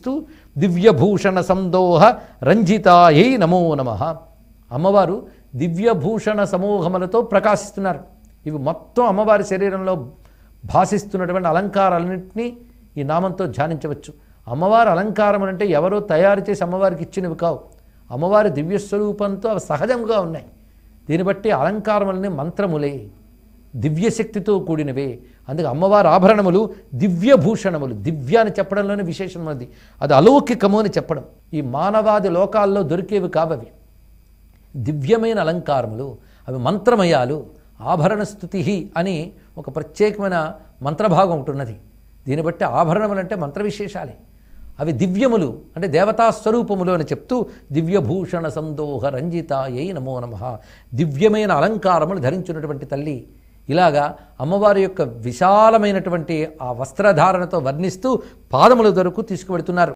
వర్ణిస్తూ దివ్యభూషణ సందోహ రంజితాయై నమో నమ. అమ్మవారు దివ్యభూషణ సమూహములతో ప్రకాశిస్తున్నారు. ఇవి మొత్తం అమ్మవారి శరీరంలో భాసిస్తున్నటువంటి అలంకారాలన్నింటినీ ఈ నామంతో ధ్యానించవచ్చు. అమ్మవారి అలంకారం అంటే ఎవరో తయారు చేసి అమ్మవారికి ఇచ్చినవి కావు. అమ్మవారి దివ్య స్వరూపంతో అవి సహజంగా ఉన్నాయి. దీన్ని బట్టి అలంకారములని మంత్రములే. దివ్యశక్తితో కూడినవే. అందుకే అమ్మవారి ఆభరణములు దివ్యభూషణములు. దివ్య అని చెప్పడంలోనే విశేషం అది అది అలౌకికము అని చెప్పడం. ఈ మానవాది లోకాల్లో దొరికేవి కావవి. దివ్యమైన అలంకారములు అవి మంత్రమయాలు ఆభరణ స్థుతి అని ఒక ప్రత్యేకమైన మంత్రభాగం ఉంటున్నది. దీన్ని బట్టి ఆభరణములు అంటే మంత్ర విశేషాలే. అవి దివ్యములు అంటే దేవతా స్వరూపములు అని చెప్తూ దివ్యభూషణ సందోహ రంజితాయై నమో నమ. దివ్యమైన అలంకారములు ధరించినటువంటి తల్లి ఇలాగా అమ్మవారి యొక్క విశాలమైనటువంటి ఆ వస్త్రధారణతో వర్ణిస్తూ పాదముల దొరకు తీసుకువెడుతున్నారు.